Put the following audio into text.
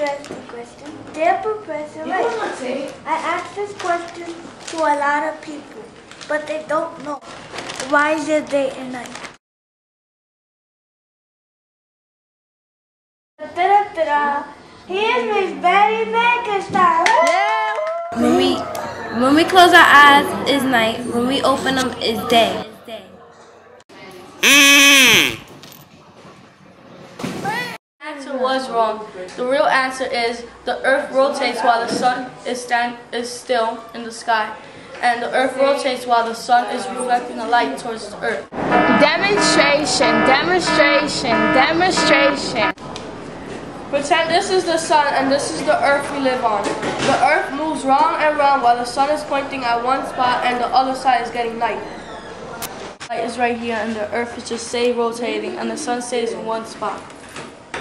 interesting question. Dear Professor Ray, I asked this question to a lot of people, but they don't know why is it day and night. Da-da-da-da. Here's Miss Betty Bakerstein. When we when we close our eyes it's night. When we open them it's day. Answer was wrong. The real answer is the earth rotates while the sun is stand is still in the sky. And the earth rotates while the sun is reflecting the light towards the earth. Demonstration, demonstration, demonstration. Pretend this is the sun and this is the earth we live on. The earth moves round and round while the sun is pointing at one spot and the other side is getting light. Light is right here and the earth is just stay rotating and the sun stays in one spot.